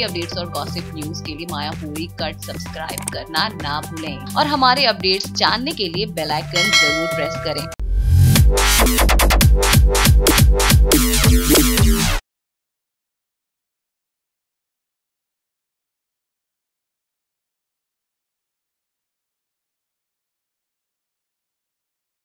की अपडेट्स और gossip news के लिए माया पूरी कट सब्सक्राइब करना ना भूलें। और हमारे अपडेट्स जानने के लिए बेल आइकन ज़रूर प्रेस करें।